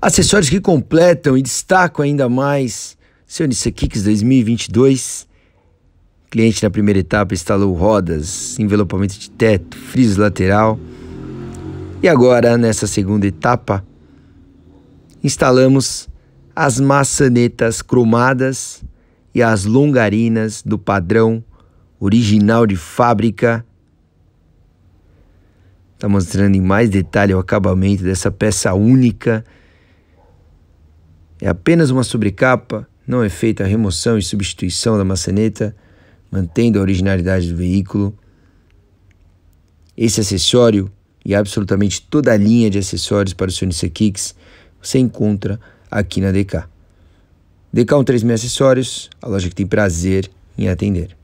Acessórios que completam e destacam ainda mais seu Nissan Kicks 2022. O cliente na primeira etapa instalou rodas, envelopamento de teto, friso lateral. E agora, nessa segunda etapa, instalamos as maçanetas cromadas e as longarinas do padrão original de fábrica. Está mostrando em mais detalhe o acabamento dessa peça única. É apenas uma sobrecapa, não é feita a remoção e substituição da maçaneta, mantendo a originalidade do veículo. Esse acessório e absolutamente toda a linha de acessórios para o seu Nissan Kicks você encontra aqui na DK. DK 136 Acessórios, a loja que tem prazer em atender.